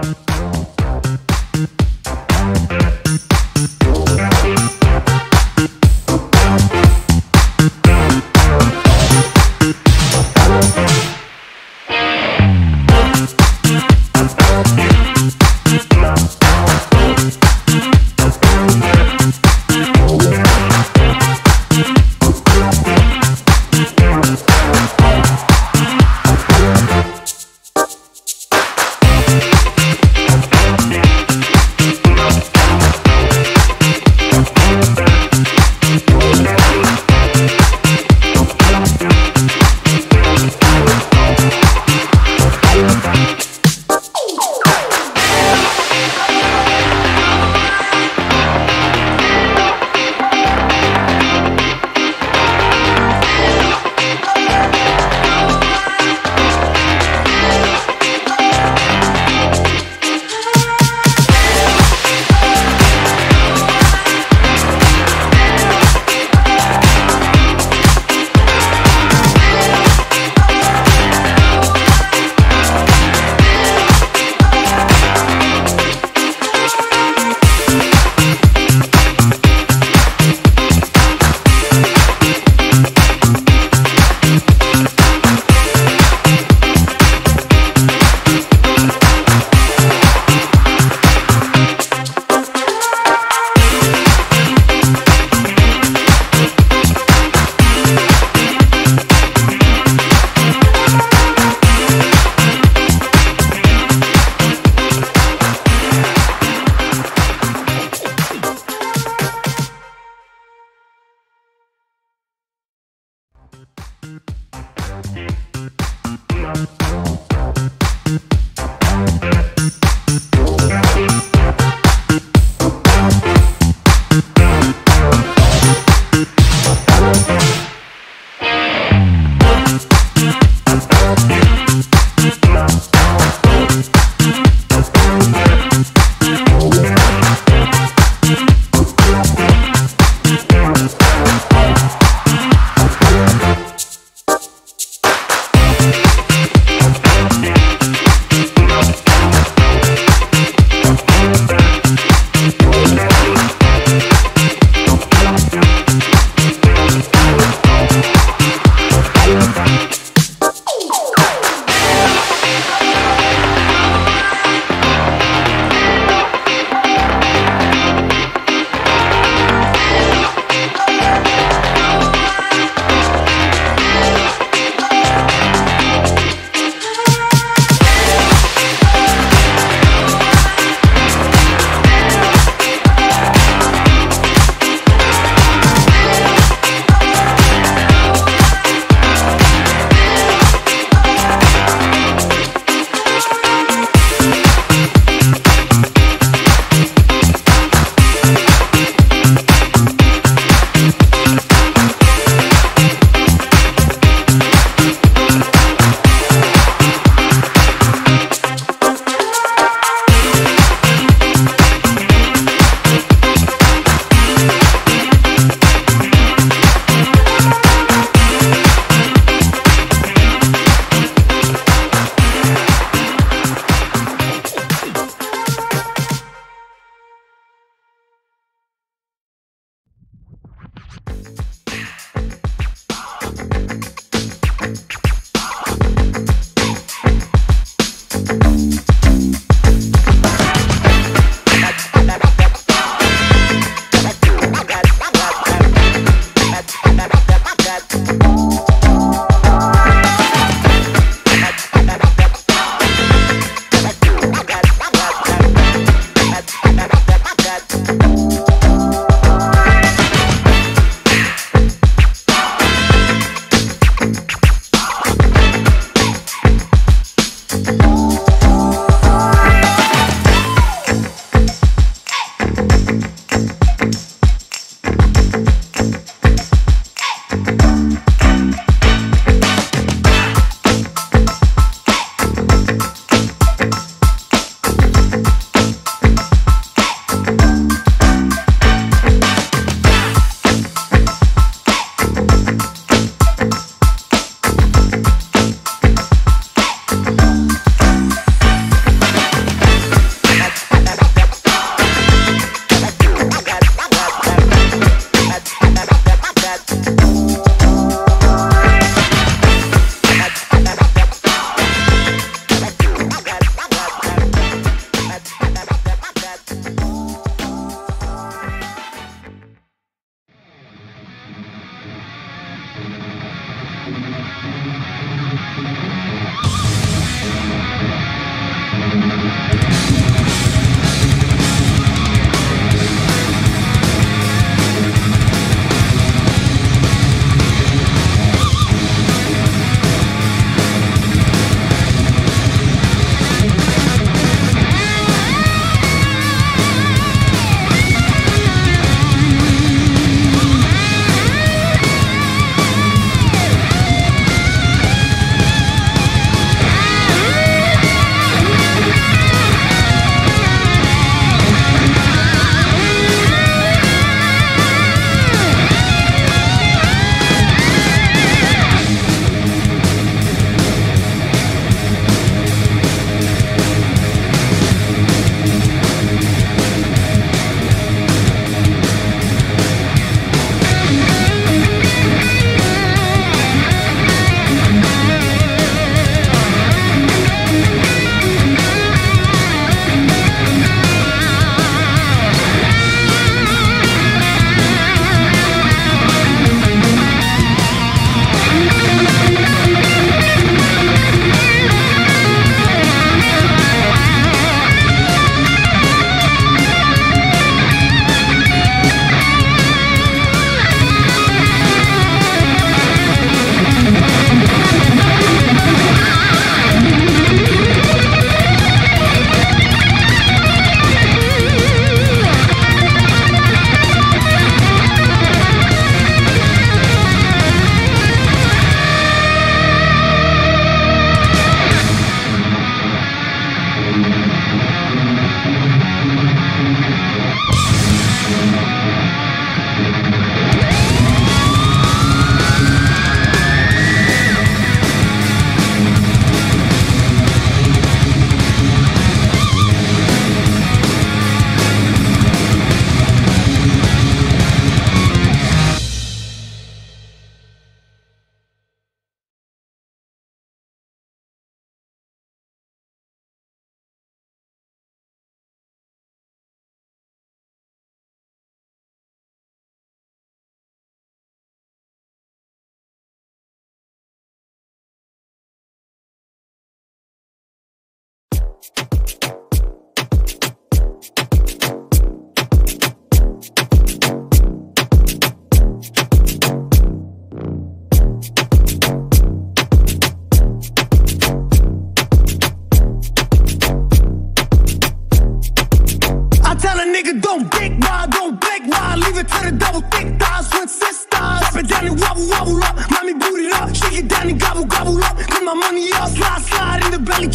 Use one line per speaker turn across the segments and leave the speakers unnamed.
Thank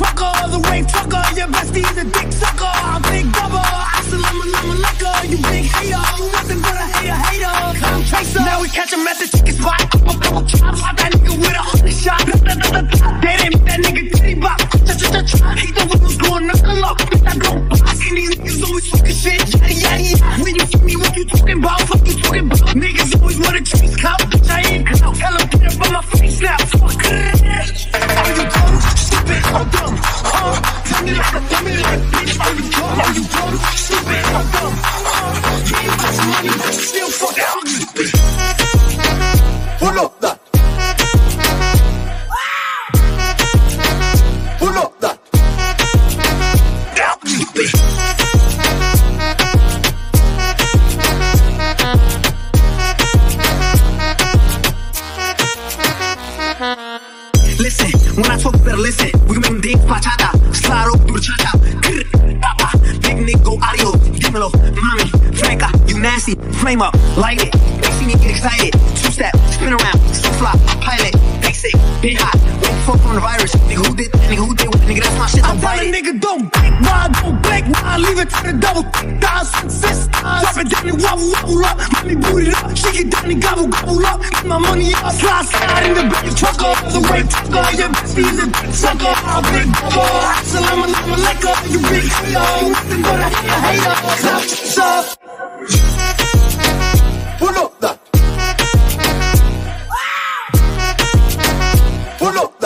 Trucker. The wave trucker. Your bestie is a dick sucker. I'm big double. Assalamu alaikum, you big hater. Nothing but a hater, hater. Come tracer. Now we catch him at the chicken spot. Couple, couple chops. Pop that nigga with a hundred shot. They didn't make that nigga titty bop. He what was going knuckle up. Bitch, I go box. And these niggas always talking shit. Yada, yada. When you see me, what you talking about? Fuck you talking about? Niggas listen. We can make them dance bachata, slide over through the cha-cha. Grr, papa, Big Nick go audio, dímelo, mommy, Franca, you nasty, flame up, light it. They see me get excited, two step, spin around, so fly, pilot. Say, big hot, wait for coronavirus. Nigga who did, nigga who did, what, nigga that's my shit. I'm tell a nigga don't blink, ride, don't blink, ride, leave it to the double five, six, six. Drop it down and wobble, wobble up. Mommy boot it up. Shake it down and gobble, gobble up. Get my money up. Slide, slide in the big trucker. The way trucker. Your bitch be the big sucker. I'm big bubble. Salam alaikum alaikum. You big hater. Nothing but a hater, hater. Stop, stop. Pull up that. Pull up.